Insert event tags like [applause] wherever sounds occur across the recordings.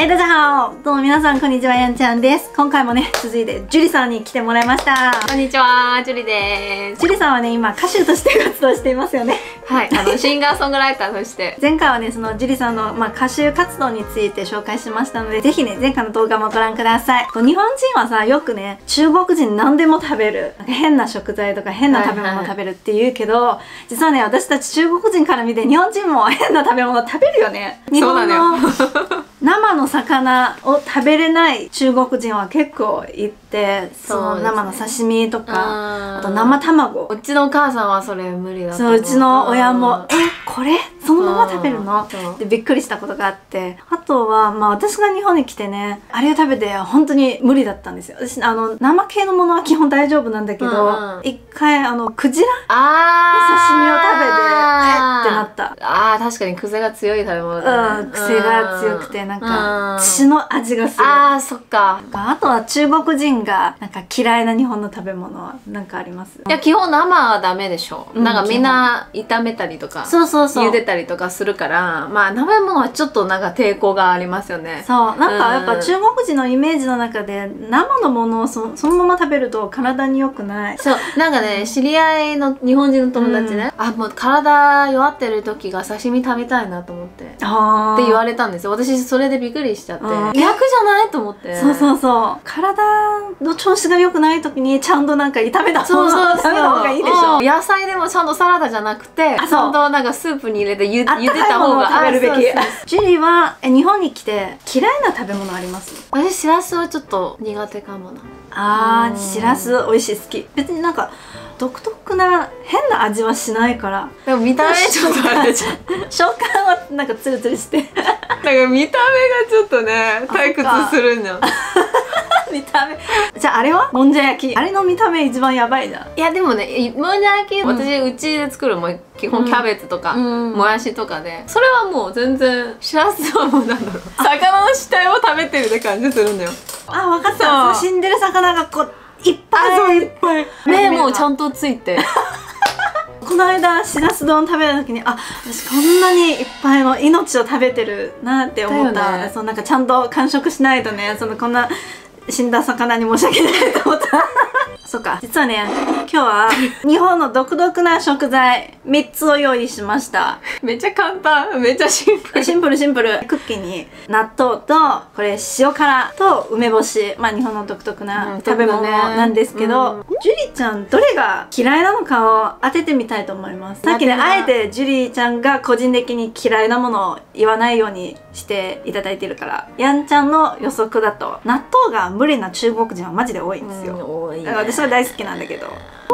はい、大家好どうも皆さんこんにちは、やんちゃんです。今回もね、続いて、ジュリさんに来てもらいました。こんにちは、ジュリです。ジュリさんはね、今歌手として活動していますよね。はい、あの [laughs] シンガーソングライターとして。前回はね、そのジュリさんの、まあ、歌手活動について紹介しましたので、ぜひね、前回の動画もご覧ください。日本人はさ、よくね、中国人何でも食べる。変な食材とか変な食べ物を食べるって言うけど、実はね、私たち中国人から見て日本人も変な食べ物食べるよね。日本の生の魚を食べれない中国人は結構いて、その生の刺身とか、あと生卵。うちのお母さんはそれ無理だとそう。思うちの親も「えこれ？そのまま食べるの?」そう。ってびっくりしたことがあって。あとはまあ私が日本に来てねあれを食べて本当に無理だったんですよ。私あの生系のものは基本大丈夫なんだけど、うんうん。一回あのクジラあ刺身を食べてえってなった。あー確かに癖が強い食べ物だね。うん癖が強くてなんかうん。血の味がする。あーそっか。あとは中国人がなんか嫌いな日本の食べ物は何かあります？いや基本生はダメでしょ、うんなんかみんな炒めたりとかそうそうそう。茹でたりとかするからまあ生ものはちょっとなんか抵抗がありますよね。そう。なんかやっぱうん中国人のイメージの中で生のものをそそのまま食べると体に良くない。そう。なんかね知り合いの日本人の友達ね、あもう体弱ってる時が刺身食べたいなと思って。ってあ言われたんですよ。私それでびっくりしちゃって。うん逆じゃないと思って。そうそうそう。体の調子が良くない時にちゃんとなんか炒めたそうそうそう。食べた方がいいでしょ。うん。野菜でもちゃんとサラダじゃなくてちゃんとなんかスープに入れてゆあった茹でた方が食べるべき。あそうそうジュリーはえ日本に来て嫌いな食べ物あります？私しらすはちょっと苦手かもな。あーうん。しらす美味しい好き。別になんか独特な変な味はしないから。でも見た目ちょっとあれじゃん。食感はなんかツルツルして。なんか見た目がちょっとね退屈するんじゃん [laughs] 見た目。じゃああれは？もんじゃ焼き。あれの見た目一番やばいじゃんいやでもねもんじゃ焼き、私うちで作るもん基本キャベツとか、うん。もやしとかで。それはもう全然しらすはもうなんだろう魚の死体を食べてるって感じするんだよ。あ分かった。死んでる魚がこういっぱい。そういっぱい。目もちゃんんとついて。[laughs] この間しらす丼食べた時にあ私こんなにいっぱいの命を食べてるなって思った、ね。そうなんかちゃんと完食しないとねそのこんな死んだ魚に申し訳ないと思った。[laughs] そうか。実はね今日は日本の独特な食材3つを用意しました。めっちゃ簡単。めっちゃシンプル。シンプルシンプル。クッキーに納豆とこれ塩辛と梅干し。まあ日本の独特うなん食べ物なんですけど、うん。ジュリちゃんどれが嫌いなのかを当ててみたいと思います。さっきねあえてジュリちゃんが個人的に嫌いなものを言わないようにしていただいてるからやんちゃんの予測だと納豆が無理な中国人はマジで多いんですよ、多いね。だから私は大好きなんだけど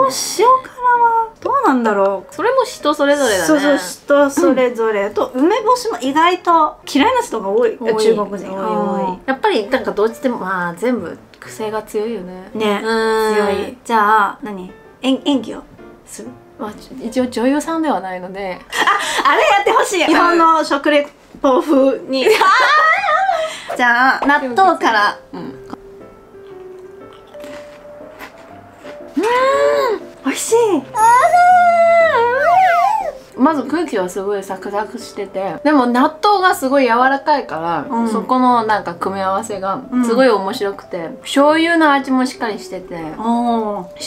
塩辛はどうなんだろう。それも人それぞれだね。そうそう人それぞれ、と梅干しも意外と嫌いな人が多い。多い中国人。多い多い。やっぱりなんかどっちでもまあ全部癖が強いよね。ねうん。強い。じゃあ何？演演技をする？まあ一応女優さんではないので。あれやってほしい。日本の食レポ風に。[laughs] じゃあ納豆から。うん美味しい。まず空気はすごいサクサクしててでも納豆がすごい柔らかいから、うん。そこのなんか組み合わせがうん。すごい面白くて、醤油の味もしっかりしてて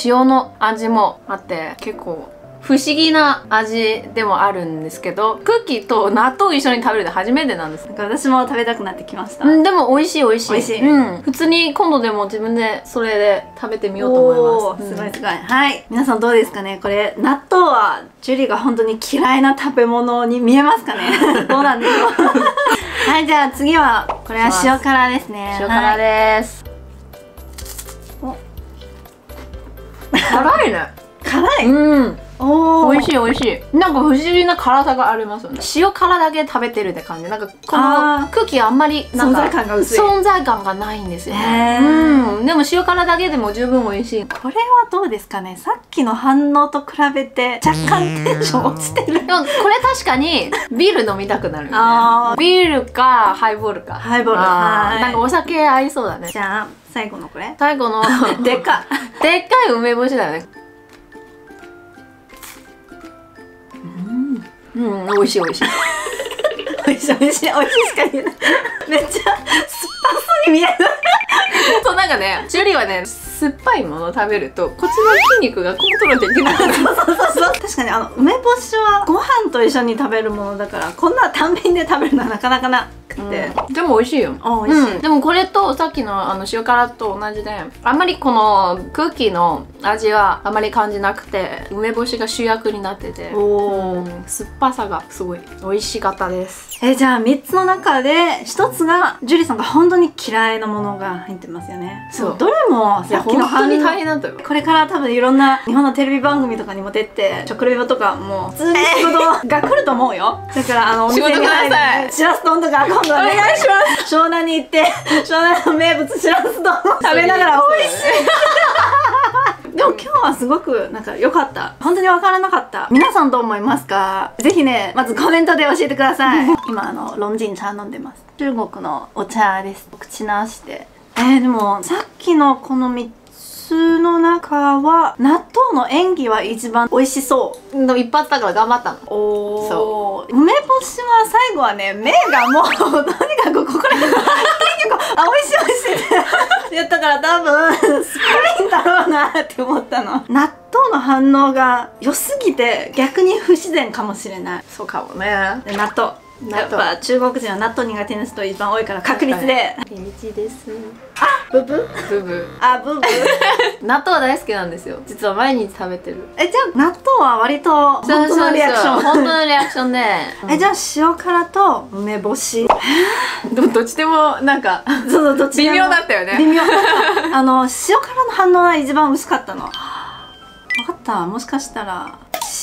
塩の味もあって結構不思議な味でもあるんですけどクッキーと納豆一緒に食べるの初めてなんです。なんか私も食べたくなってきました、うん、でも美味しい美味しい。美味しい。うん、普通に今度でも自分でそれで食べてみようと思います。おーすごいすごい、はい。皆さんどうですかね？これ納豆はジュリが本当に嫌いな食べ物に見えますかね？[laughs] どうなんでしょう？[laughs] はいじゃあ次はこれは塩辛ですね。塩辛です、お。辛いね。辛い、うんおお美味しい美味しい。なんか不思議な辛さがありますよね。塩辛だけ食べてるって感じ。なんかこの空気あんまりなんか存在感が薄い。存在感がないんですよへねー。うん。でも塩辛だけでも十分美味しい。これはどうですかね？さっきの反応と比べて若干テンション落ちてる。でもこれ確かにビール飲みたくなるよね。あー。ビールかハイボールか。ハイボール。はい。なんかお酒合いそうだね。じゃあ最後のこれ。最後の。[laughs] でっか。[laughs] でっかい梅干しだよねうん美味しい美味しい。美味しい [laughs] 美味しい美味しいしか言えない。めっちゃ酸っぱそうに見える。なんかねジュリーはね酸っぱいものを食べるとこっちの筋肉がコントロールできなくなる。そうそうそう確かにあの梅干しはご飯と一緒に食べるものだからこんな単品で食べるのはなかなかなくて、でも美味しいよ。あ美味しい。うん。でもこれとさっきのあの塩辛と同じであんまりこのクッキーの味はあまり感じなくて梅干しが主役になってておー。うん。酸っぱさがすごい。美味しかったです。えじゃあ3つの中で1つがジュリーさんが本当に嫌いなものが入ってますよねそう。どれもさっきの本当に大変だったよ。これから多分いろんな日本のテレビ番組とかにも出て食レポとかも普通に仕事が来ると思うよ。だからあのお店に仕事くだ入さい。るしらす丼とか今度はねお願いします。湘南に行って湘南の名物しらす丼食べながら美味しい。[laughs] でも今日はすごくなんか良かった。本当に分からなかった。皆さんどう思いますか？ぜひねまずコメントで教えてください。[laughs] 今あのロンジン茶飲んでます。中国のお茶です。口直してえー、でもさっきのこの3つの中は納豆の演技は一番美味しそうでも一発だから頑張ったの。おそ梅干しは最後はね目がもう [laughs] とにかくここら辺あ美味しい美味しい。[laughs] ってやったから多分スパインだろうなって思ったの。納豆の反応が良すぎて逆に不自然かもしれない。そうかもね。で納豆やっぱ中国人は納豆苦手な人一番多いから確率で。秘密です。ブブ？ブブ。あブブ。[laughs] 納豆大好きなんですよ。実は毎日食べてる。えじゃあ納豆は割と本当のリアクション。そうそうそう本当のリアクションで。[laughs] えじゃあ塩辛と梅干し。[laughs] でもどっちでもなんかそうそうどっちでも。微妙だったよね。微妙。あの塩辛の反応が一番薄かったの。分かった。もしかしたら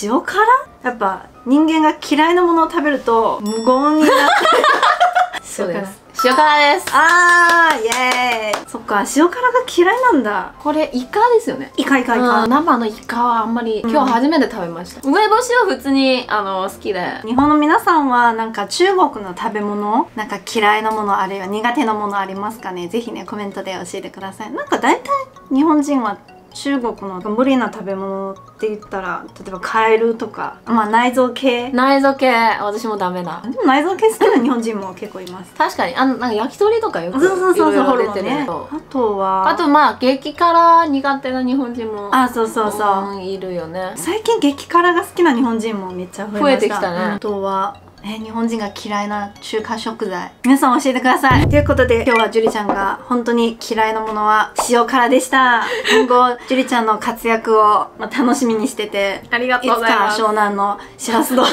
塩辛？やっぱ人間が嫌いなものを食べると無言になって。[laughs] そうです。塩辛です。あーイエーイ。そっか塩辛が嫌いなんだ。これイカですよね。イカイカイカ。うん生のイカはあんまりうん。今日初めて食べました、梅干しは普通にあの好きで。日本の皆さんはなんか中国の食べ物なんか嫌いなものあるいは苦手なものありますかね？ぜひねコメントで教えてください。なんか大体日本人は中国の無理な食べ物って言ったら例えばカエルとかまあ内臓系。内臓系私もダメだ。でも内臓系好きな日本人も結構います。[laughs] 確かに。あのなんか焼き鳥とかよくそうそうそうそう出てるね。とあとはあとまあ激辛苦手な日本人もあそうそうそう、んいるよね。最近激辛が好きな日本人もめっちゃ増えました。増えてきたね。あとはえ日本人が嫌いな中華食材。皆さん教えてください。ということで今日はジュリちゃんが本当に嫌いなものは塩辛でした。今後ジュリちゃんの活躍を、まあ、楽しみにしてて。ありがいつか湘南のしらす丼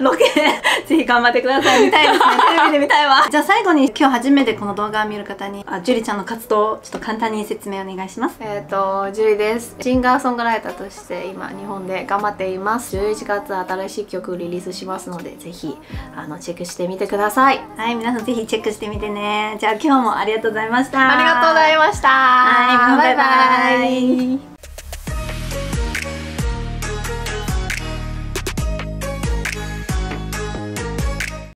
ロケ頑張ってください。見たいですね。テレビで見たいわ。[laughs] じゃあ最後に今日初めてこの動画を見る方にあジュリちゃんの活動をちょっと簡単に説明お願いします。えっ、とジュリです。シンガーソングライターとして今日本で頑張っています。11月新しい曲リリースしますのでぜひあのチェックしてみてください。はい皆さんぜひチェックしてみてね。じゃあ今日もありがとうございました。ありがとうございました。はいバイバイ。バイバイ